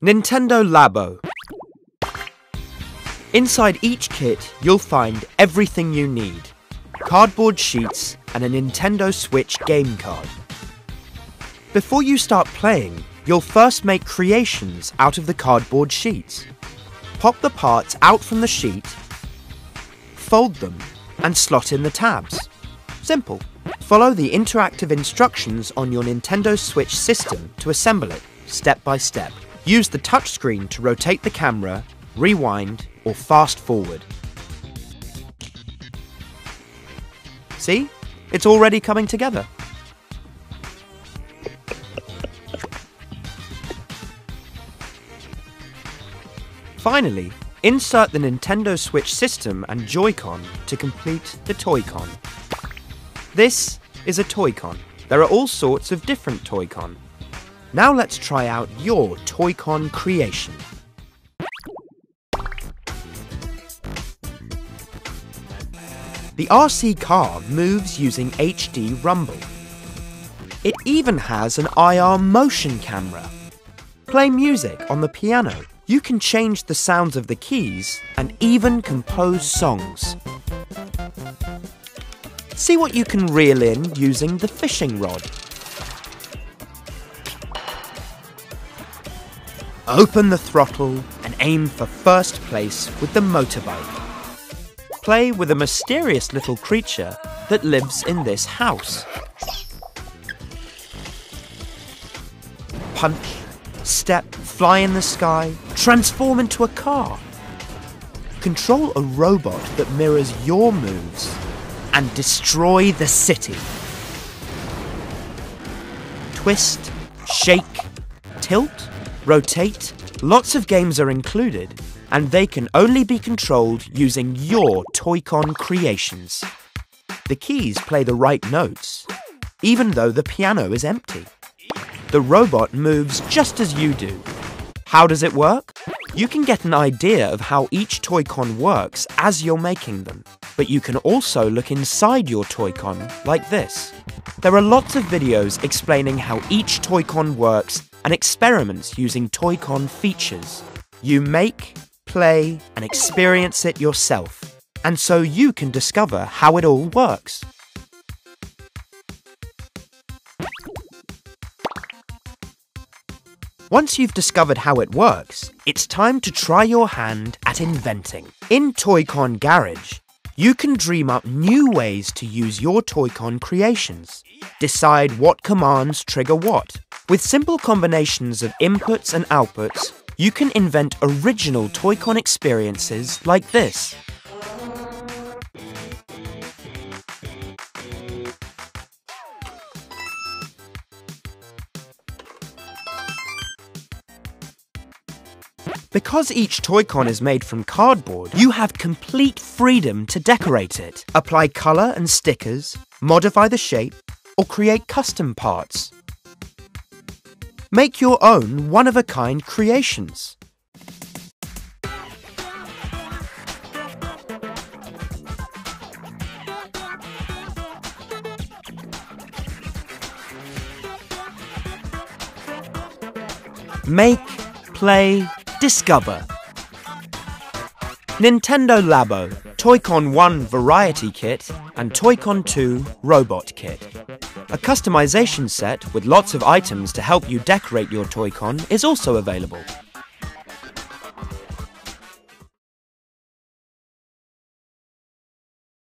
Nintendo Labo. Inside each kit, you'll find everything you need cardboard sheets and a Nintendo Switch game card. Before you start playing, you'll first make creations out of the cardboard sheets. Pop the parts out from the sheet, fold them, and slot in the tabs. Simple. Follow the interactive instructions on your Nintendo Switch system to assemble it, step by step. Use the touchscreen to rotate the camera, rewind, or fast forward. See? It's already coming together. Finally, insert the Nintendo Switch system and Joy-Con to complete the Toy-Con. This is a Toy-Con. There are all sorts of different Toy-Con. Now let's try out your Toy-Con creation. The RC car moves using HD rumble. It even has an IR motion camera. Play music on the piano. You can change the sounds of the keys and even compose songs. See what you can reel in using the fishing rod. Open the throttle and aim for first place with the motorbike. Play with a mysterious little creature that lives in this house. Punch, step, fly in the sky, transform into a car. Control a robot that mirrors your moves and destroy the city. Twist, shake, tilt, rotate, lots of games are included, and they can only be controlled using your Toy-Con creations. The keys play the right notes, even though the piano is empty. The robot moves just as you do. How does it work? You can get an idea of how each Toy-Con works as you're making them, but you can also look inside your Toy-Con like this. There are lots of videos explaining how each Toy-Con works and experiments using Toy-Con features. You make, play, and experience it yourself, and so you can discover how it all works. Once you've discovered how it works, it's time to try your hand at inventing. In Toy-Con Garage, you can dream up new ways to use your Toy-Con creations. Decide what commands trigger what. With simple combinations of inputs and outputs, you can invent original Toy-Con experiences like this. Because each Toy-Con is made from cardboard, you have complete freedom to decorate it. Apply colour and stickers, modify the shape, or create custom parts. Make your own one-of-a-kind creations. Make, play, discover. Nintendo Labo, Toy-Con 1 Variety Kit, and Toy-Con 2 Robot Kit. A customization set with lots of items to help you decorate your Toy-Con is also available.